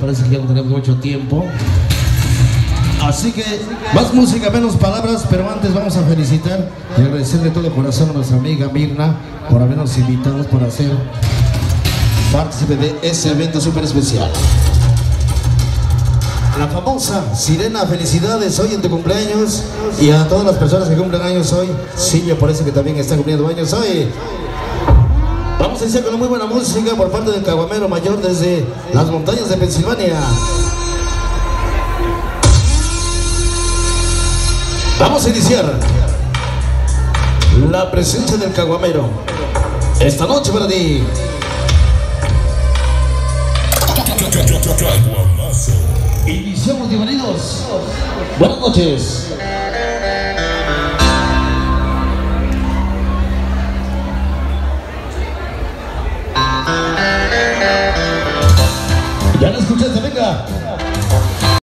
parece que ya no tenemos mucho tiempo. Así que más música, menos palabras, pero antes vamos a felicitar y agradecerle de todo corazón a nuestra amiga Mirna por habernos invitado para ser partícipe de ese evento súper especial. La famosa Sirena, felicidades hoy en tu cumpleaños y a todas las personas que cumplen años hoy. Sí, me parece que también está cumpliendo años hoy. Vamos a iniciar con una muy buena música por parte del Caguamero Mayor desde las montañas de Pensilvania. Vamos a iniciar la presencia del Caguamero. Esta noche para ti. Iniciamos, bienvenidos. Buenas noches. が。